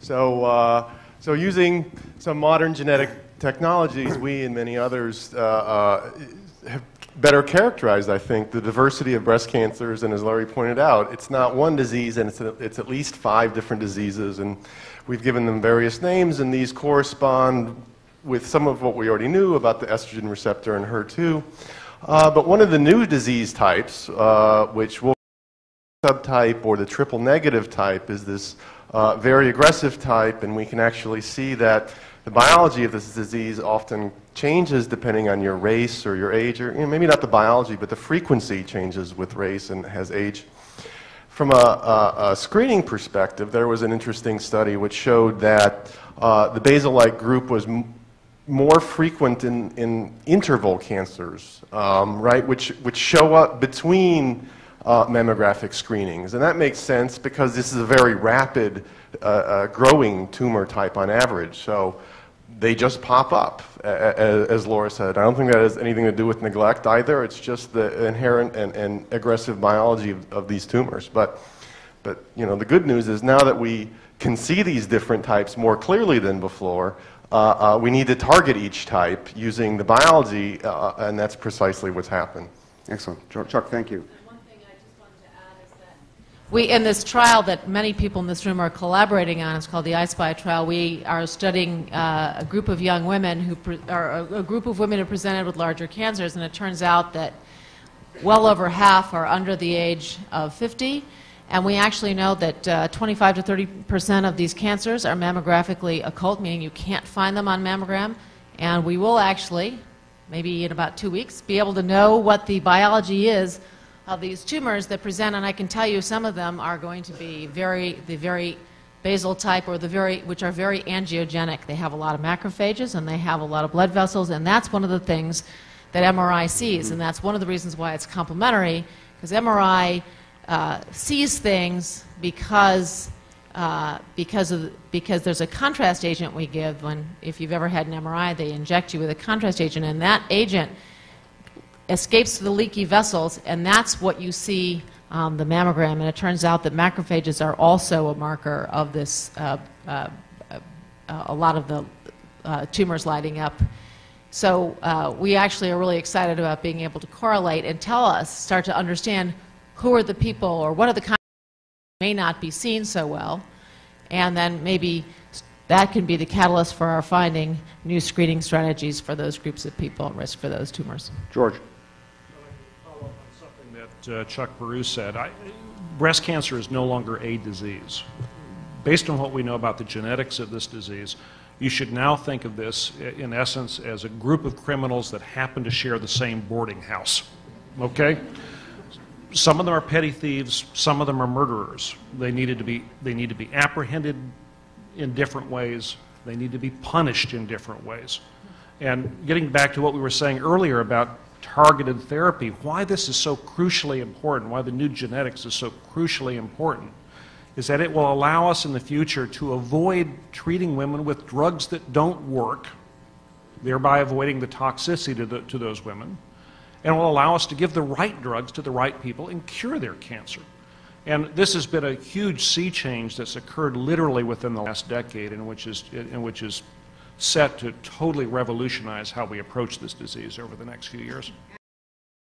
So, uh, so using some modern genetic technologies, we and many others uh, uh, have better characterized, I think, the diversity of breast cancers. And as Larry pointed out, it's not one disease, and it's, a, it's at least five different diseases. And we've given them various names, and these correspond with some of what we already knew about the estrogen receptor and HER2. Uh, but one of the new disease types, uh, which will subtype or the triple negative type, is this uh, very aggressive type, and we can actually see that the biology of this disease often changes depending on your race or your age, or you know, maybe not the biology, but the frequency changes with race and has age. From a, a, a screening perspective, there was an interesting study which showed that uh, the basal-like group was more frequent in, in interval cancers, um, right, which, which show up between uh, mammographic screenings. And that makes sense because this is a very rapid uh, uh, growing tumor type on average. So they just pop up, as Laura said. I don't think that has anything to do with neglect either. It's just the inherent and, and aggressive biology of, of these tumors. But, but you know, the good news is now that we can see these different types more clearly than before, uh, uh, we need to target each type using the biology, uh, and that's precisely what's happened. Excellent. Chuck, thank you. We, in this trial that many people in this room are collaborating on, it's called the I-SPY trial, we are studying uh, a group of young women who, pre- or a, a group of women who presented with larger cancers, and it turns out that well over half are under the age of 50, and we actually know that uh, 25 to 30 percent of these cancers are mammographically occult, meaning you can't find them on mammogram, and we will actually, maybe in about two weeks, be able to know what the biology is of these tumors that present, and I can tell you some of them are going to be very, the very basal type or the very, which are very angiogenic. They have a lot of macrophages and they have a lot of blood vessels, and that's one of the things that MRI sees, and that's one of the reasons why it's complementary, because MRI uh, sees things because uh, because of because there's a contrast agent we give when if you've ever had an MRI, they inject you with a contrast agent, and that agent escapes the leaky vessels, and that's what you see on the mammogram. And it turns out that macrophages are also a marker of this, uh, uh, uh, a lot of the uh, tumors lighting up. So uh, we actually are really excited about being able to correlate and tell us, start to understand who are the people or what are the kinds may not be seen so well, and then maybe that can be the catalyst for our finding new screening strategies for those groups of people at risk for those tumors. George. Uh, Chuck Perou said, I, breast cancer is no longer a disease. Based on what we know about the genetics of this disease, you should now think of this, in essence, as a group of criminals that happen to share the same boarding house. Okay? Some of them are petty thieves, some of them are murderers. They, needed to be, they need to be apprehended in different ways, they need to be punished in different ways. And getting back to what we were saying earlier about targeted therapy, why this is so crucially important, why the new genetics is so crucially important, is that it will allow us in the future to avoid treating women with drugs that don't work, thereby avoiding the toxicity to, the, to those women, and will allow us to give the right drugs to the right people and cure their cancer. And this has been a huge sea change that's occurred literally within the last decade, and which is, in which is set to totally revolutionize how we approach this disease over the next few years.